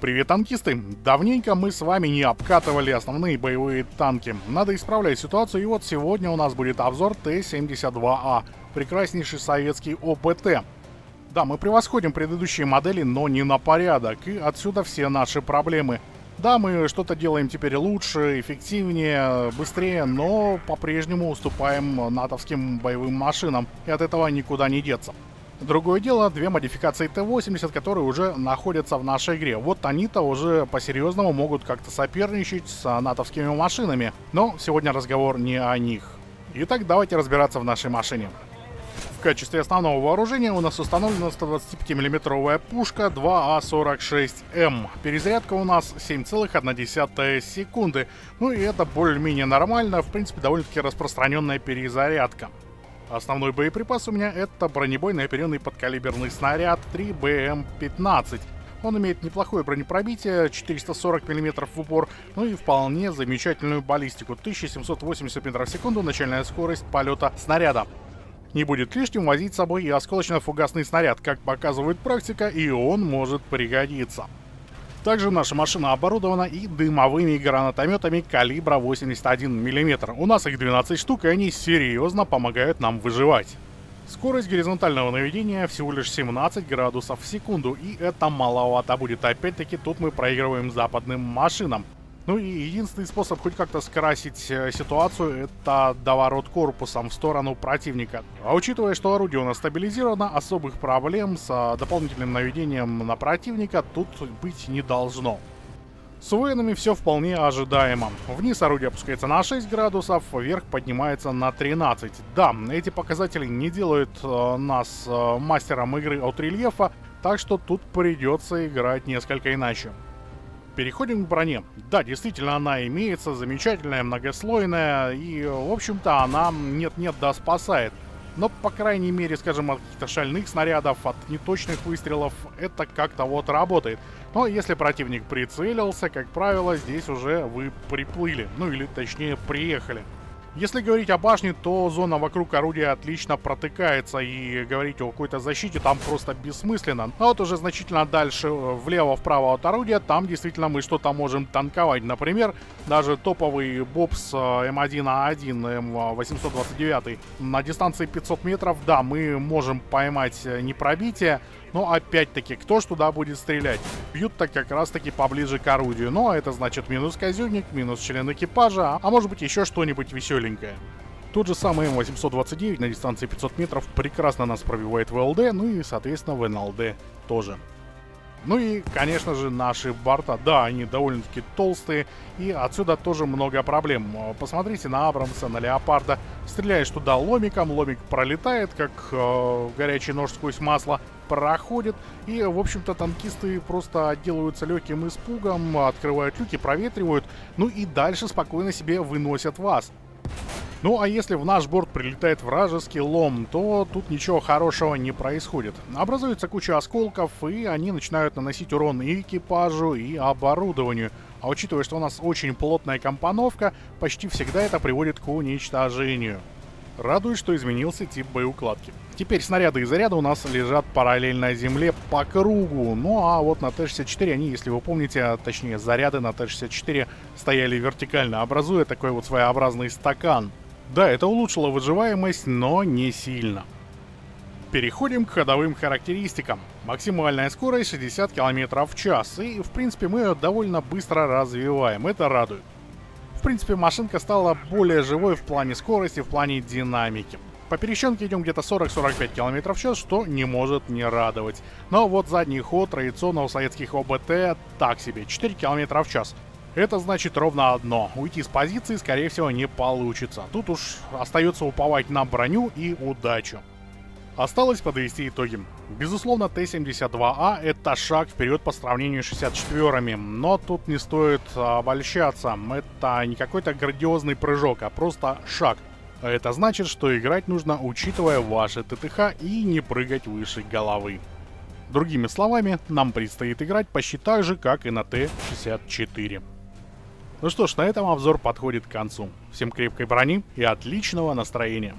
Привет, танкисты! Давненько мы с вами не обкатывали основные боевые танки. Надо исправлять ситуацию, и вот сегодня у нас будет обзор Т-72А, прекраснейший советский ОПТ. Да, мы превосходим предыдущие модели, но не на порядок, и отсюда все наши проблемы. Да, мы что-то делаем теперь лучше, эффективнее, быстрее, но по-прежнему уступаем натовским боевым машинам, и от этого никуда не деться. Другое дело, две модификации Т-80, которые уже находятся в нашей игре. Вот они-то уже по-серьезному могут как-то соперничать с натовскими машинами. Но сегодня разговор не о них. Итак, давайте разбираться в нашей машине. В качестве основного вооружения у нас установлена 125 миллиметровая пушка 2А46М. Перезарядка у нас 7,1 секунды. Ну и это более-менее нормально, в принципе довольно-таки распространенная перезарядка. Основной боеприпас у меня это бронебойный оперенный подкалиберный снаряд 3БМ-15. Он имеет неплохое бронепробитие, 440 мм в упор, ну и вполне замечательную баллистику, 1780 метров в секунду, начальная скорость полета снаряда. Не будет лишним возить с собой и осколочно-фугасный снаряд, как показывает практика, и он может пригодиться. Также наша машина оборудована и дымовыми гранатометами калибра 81 мм. У нас их 12 штук, и они серьезно помогают нам выживать. Скорость горизонтального наведения всего лишь 17 градусов в секунду, и это маловато будет. Опять-таки тут мы проигрываем западным машинам. Ну и единственный способ хоть как-то скрасить э, ситуацию это доворот корпусом в сторону противника. А учитывая, что орудие у нас стабилизировано, особых проблем с э, дополнительным наведением на противника тут быть не должно. С воинами все вполне ожидаемо. Вниз орудие опускается на 6 градусов, вверх поднимается на 13. Да, эти показатели не делают э, нас э, мастером игры от рельефа, так что тут придется играть несколько иначе. Переходим к броне. Да, действительно, она имеется, замечательная, многослойная, и, в общем-то, она нет-нет да спасает. Но, по крайней мере, скажем, от каких-то шальных снарядов, от неточных выстрелов, это как-то вот работает. Но если противник прицелился, как правило, здесь уже вы приплыли. Ну или, точнее, приехали. Если говорить о башне, то зона вокруг орудия отлично протыкается, и говорить о какой-то защите там просто бессмысленно. А вот уже значительно дальше, э, влево-вправо от орудия, там действительно мы что-то можем танковать. Например, даже топовый Бобс М1А1 М829 на дистанции 500 метров, да, мы можем поймать э, непробитие, но опять-таки, кто ж туда будет стрелять? Бьют-то как раз-таки поближе к орудию. Но это значит минус казенник, минус член экипажа, а может быть еще что-нибудь веселенькое. Тот же самый М829 на дистанции 500 метров прекрасно нас пробивает в ЛД, ну и, соответственно, в НЛД тоже. Ну и, конечно же, наши борта. Да, они довольно-таки толстые, и отсюда тоже много проблем. Посмотрите на Абрамса, на Леопарда. Стреляешь туда ломиком, ломик пролетает, как э, горячий нож сквозь масло, проходит. И, в общем-то, танкисты просто отделываются легким испугом, открывают люки, проветривают, ну и дальше спокойно себе выносят вас. Ну а если в наш борт прилетает вражеский лом, то тут ничего хорошего не происходит. Образуется куча осколков, и они начинают наносить урон и экипажу, и оборудованию. А учитывая, что у нас очень плотная компоновка, почти всегда это приводит к уничтожению. Радует, что изменился тип боеукладки. Теперь снаряды и заряды у нас лежат параллельно земле по кругу. Ну а вот на Т-64 они, если вы помните, а точнее заряды на Т-64 стояли вертикально, образуя такой вот своеобразный стакан. Да, это улучшило выживаемость, но не сильно. Переходим к ходовым характеристикам. Максимальная скорость 60 км в час, и в принципе мы ее довольно быстро развиваем, это радует. В принципе, машинка стала более живой в плане скорости, в плане динамики. По пересеченке идем где-то 40-45 км в час, что не может не радовать. Но вот задний ход традиционного советских ОБТ так себе, 4 км в час. Это значит ровно одно. Уйти с позиции, скорее всего, не получится. Тут уж остается уповать на броню и удачу. Осталось подвести итоги. Безусловно, Т-72А это шаг вперед по сравнению с 64-ми, но тут не стоит обольщаться. Это не какой-то грандиозный прыжок, а просто шаг. Это значит, что играть нужно, учитывая ваши ТТХ и не прыгать выше головы. Другими словами, нам предстоит играть почти так же, как и на Т-64. Ну что ж, на этом обзор подходит к концу. Всем крепкой брони и отличного настроения.